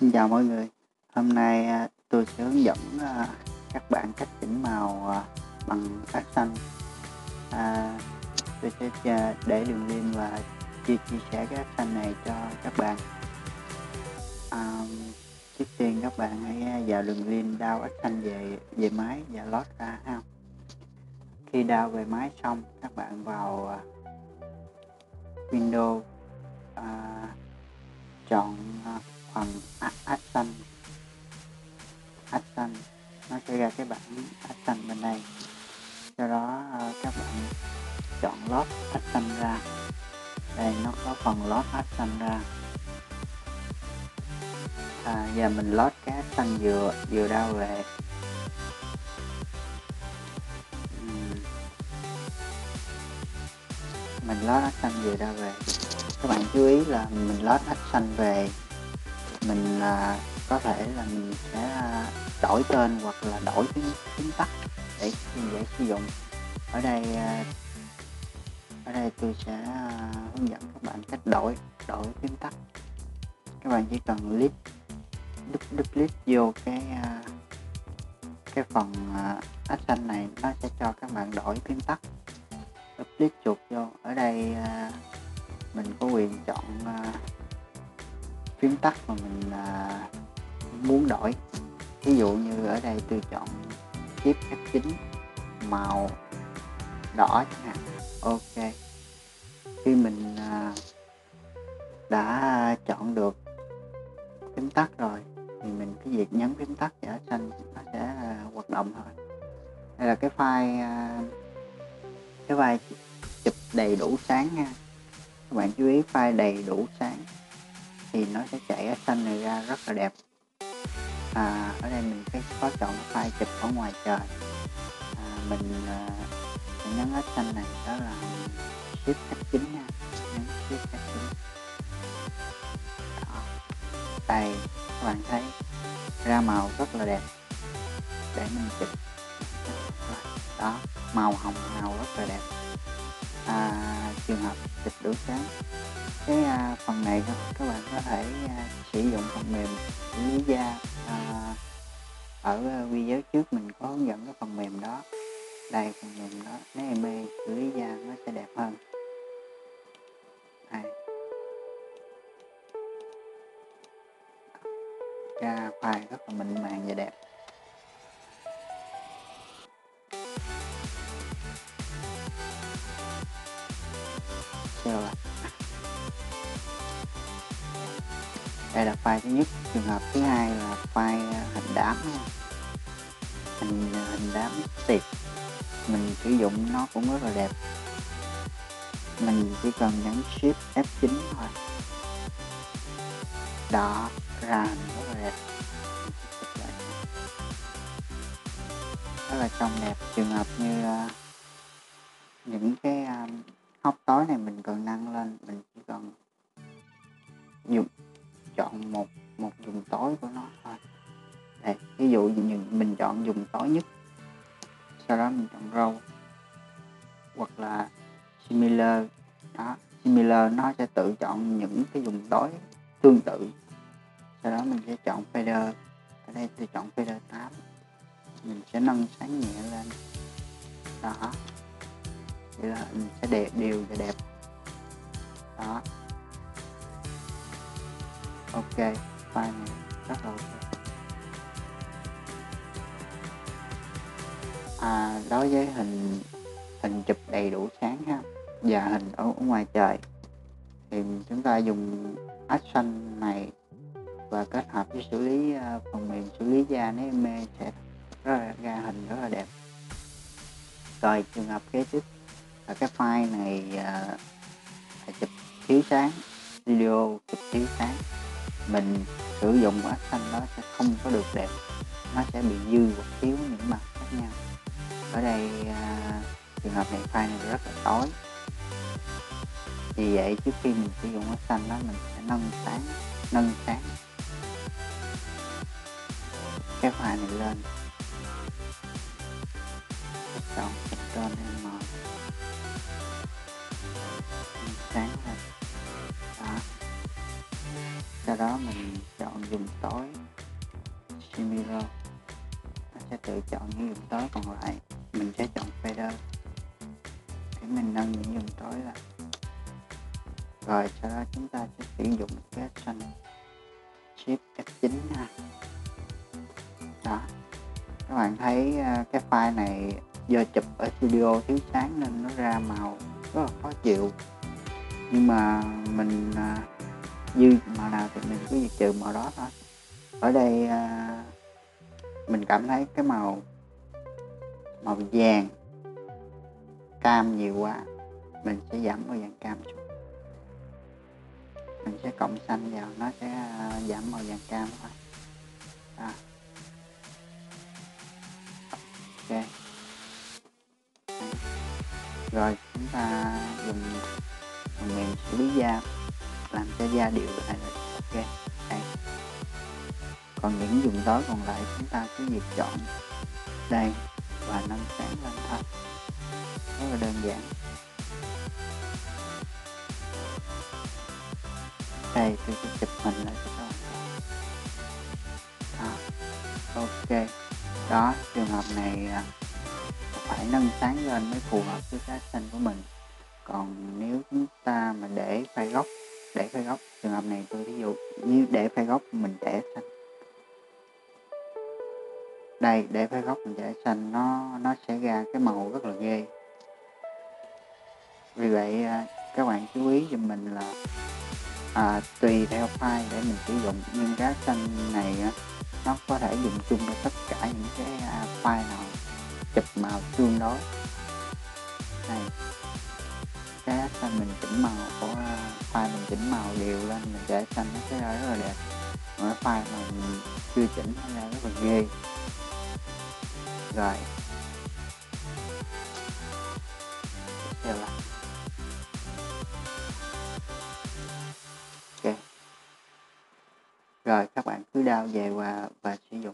Xin chào mọi người. Hôm nay à, tôi sẽ hướng dẫn à, các bạn cách chỉnh màu à, bằng xanh. à, Tôi sẽ à, để đường link và chia, chia sẻ cái xanh này cho các bạn. À, Trước tiên các bạn hãy à, vào đường link download xanh về về máy và load ra ha. Khi đao về máy xong các bạn vào à, Windows à, chọn phần action action nó sẽ ra cái bảng action bên đây. Sau đó ờ, các bạn chọn lót action ra. Đây nó có phần lót action ra. À, giờ mình lót cái action vừa vừa đau về. Mình lót action vừa đau về. Các bạn chú ý là mình lót action về mình à, có thể là mình sẽ à, đổi tên hoặc là đổi tính, tính tắt để dễ sử dụng. Ở đây à, ở đây tôi sẽ à, hướng dẫn các bạn cách đổi đổi phím tắt. Các bạn chỉ cần click duplicate vô cái à, cái phần à, action này nó sẽ cho các bạn đổi phím tắt. Click chuột vô. Ở đây à, mình có quyền chọn à, phím tắt mà mình à, muốn đổi. Ví dụ như ở đây tôi chọn chip F9 màu đỏ chẳng hạn. Ok. Khi mình à, đã chọn được phím tắt rồi thì mình cái việc nhấn phím tắt giả xanh nó sẽ à, hoạt động thôi. Đây là cái file à, cái file chụp đầy đủ sáng nha. Các bạn chú ý file đầy đủ sáng thì nó sẽ chạy cái xanh này ra rất là đẹp. À, ở đây mình sẽ có chọn file chụp ở ngoài trời. À, mình à, nhấn cái xanh này đó là shift F9 nha. Nhấn shift F9 đó. đây các bạn thấy ra màu rất là đẹp. Để mình chụp. Đó màu hồng màu rất là đẹp. À, trường hợp chụp đủ sáng cái à, phần này các bạn có thể à, sử dụng phần mềm xử lý da à, ở à, video trước mình có hướng dẫn cái phần mềm đó. Đây phần mềm đó nếu em mê xử lý da nó sẽ đẹp hơn. Đây. ra khoai rất là mịn màng và đẹp. Rồi đây là file thứ nhất. Trường hợp thứ hai là file à, hình đám hình à, hình đám tiệp. Mình sử dụng nó cũng rất là đẹp. Mình chỉ cần nhấn shift F9 thôi. Đó ra rất là đẹp. Rất là trong đẹp. Trường hợp như uh, những cái uh, hốc tối này mình cần nâng lên mình chỉ cần dùng chọn một một dùng tối của nó thôi. Đây, ví dụ như mình chọn dùng tối nhất. Sau đó mình chọn row hoặc là similar, đó, similar nó sẽ tự chọn những cái dùng tối tương tự. Sau đó mình sẽ chọn fader ở đây tôi chọn fader 8 mình sẽ nâng sáng nhẹ lên. Đó. Vậy là mình sẽ đẹp, đều và đẹp. Đó ok file này rất là ok. À, đối với hình hình chụp đầy đủ sáng ha. Và hình ở, ở ngoài trời. Thì chúng ta dùng action này và kết hợp với xử lý uh, phần mềm xử lý da nếu mê sẽ rất là, ra hình rất là đẹp. Rồi trường hợp kế tiếp là cái file này uh, chụp thiếu sáng video chụp thiếu sáng mình sử dụng quá xanh đó sẽ không có được đẹp. Nó sẽ bị dư hoặc thiếu những mặt khác nhau. Ở đây à, trường hợp này file này rất là tối. Vì vậy trước khi mình sử dụng quá xanh đó mình sẽ nâng sáng nâng sáng cái file này lên. Chọn control M sau đó mình chọn dùng tối Shimiro. Nó sẽ tự chọn những dùng tối còn lại. Mình sẽ chọn fader để mình nâng những dùng tối lại rồi sau đó chúng ta sẽ sử dụng cái action shift F9 ha. Đó. Các bạn thấy ờ, cái file này do chụp ở studio thiếu sáng nên nó ra màu rất là khó chịu. Nhưng mà mình ờ, dư màu nào thì mình cứ trừ màu đó thôi. Ở đây à, mình cảm thấy cái màu màu vàng cam nhiều quá mình sẽ giảm màu vàng cam xuống. Mình sẽ cộng xanh vào nó sẽ à, giảm màu vàng cam thôi. À. ok. Rồi chúng ta dùng phần mềm xử lý da sẽ cho điệu đều lại là ok đây. Còn những dùng tối còn lại chúng ta cứ việc chọn. Đây và nâng sáng lên thật, rất là đơn giản. Đây tôi sẽ chụp hình lại cho các bạn ok. Đó trường hợp này à, phải nâng sáng lên mới phù hợp với cái xanh của mình. Còn nếu chúng ta mà để file góc để phai gốc. Trường hợp này tôi ví dụ như để phai gốc mình để xanh. Đây để phai gốc mình để xanh nó nó sẽ ra cái màu rất là ghê. Vì vậy à, các bạn chú ý giùm mình là à, tùy theo file để mình sử dụng. Nhưng cái xanh này nó có thể dùng chung cho tất cả những cái à, file nào chụp màu tương đối. Này cái xanh mình chỉnh màu của ờ, file mình chỉnh màu đều lên, mình để xanh nó sẽ ra rất là đẹp. Còn cái file mà mình chưa chỉnh nó ra rất là ghê. Rồi. Tiếp là ok. Rồi, các bạn cứ đao về và và sử dụng